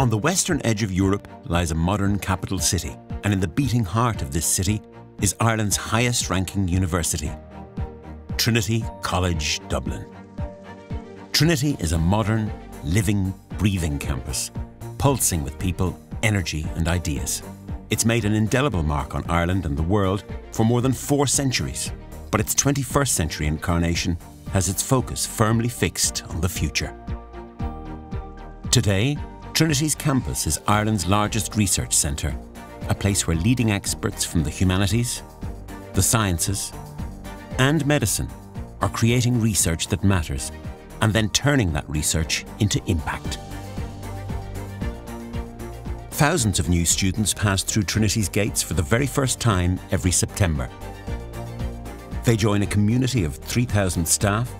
On the western edge of Europe lies a modern capital city, and in the beating heart of this city is Ireland's highest ranking university, Trinity College Dublin. Trinity is a modern, living, breathing campus, pulsing with people, energy, and ideas. It's made an indelible mark on Ireland and the world for more than four centuries, but its 21st century incarnation has its focus firmly fixed on the future. Today, Trinity's campus is Ireland's largest research centre, a place where leading experts from the humanities, the sciences, and medicine are creating research that matters and then turning that research into impact. Thousands of new students pass through Trinity's gates for the very first time every September. They join a community of 3,000 staff,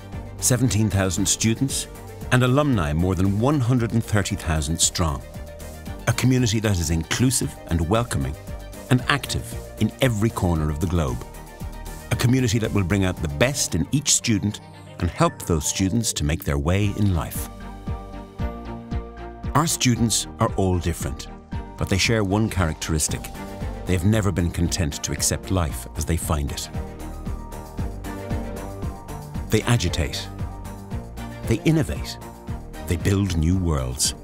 17,000 students, and alumni more than 130,000 strong. A community that is inclusive and welcoming and active in every corner of the globe. A community that will bring out the best in each student and help those students to make their way in life. Our students are all different, but they share one characteristic. They have never been content to accept life as they find it. They agitate. They innovate. They build new worlds.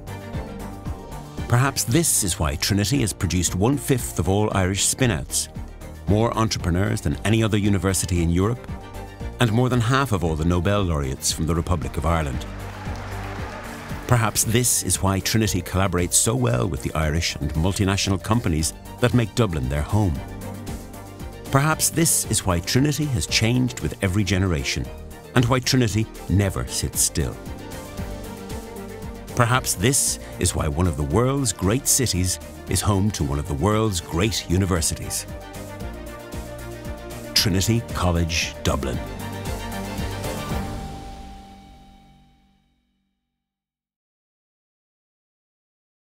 Perhaps this is why Trinity has produced one fifth of all Irish spinouts, more entrepreneurs than any other university in Europe, and more than half of all the Nobel laureates from the Republic of Ireland. Perhaps this is why Trinity collaborates so well with the Irish and multinational companies that make Dublin their home. Perhaps this is why Trinity has changed with every generation and why Trinity never sits still. Perhaps this is why one of the world's great cities is home to one of the world's great universities. Trinity College Dublin.